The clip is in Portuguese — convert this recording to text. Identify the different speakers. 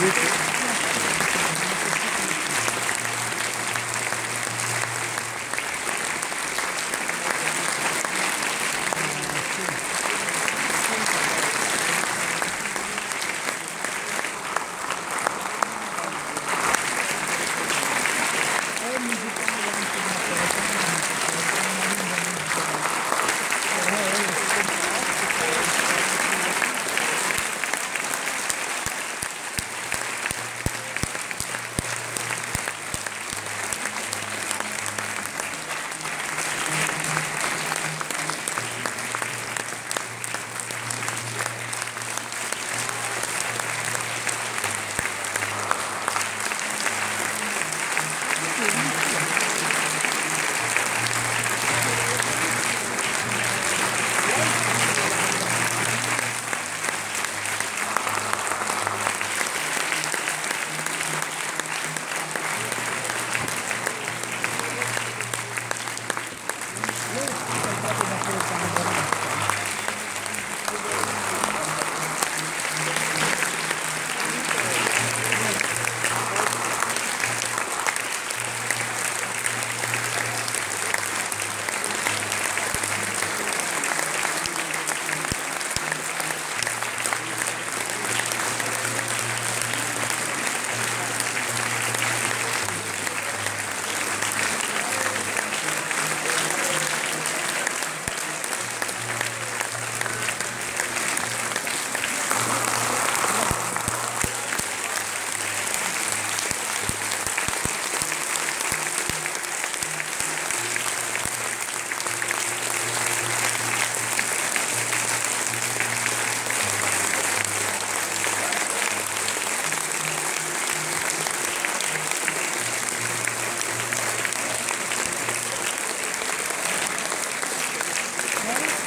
Speaker 1: Muito Obrigado. Gracias.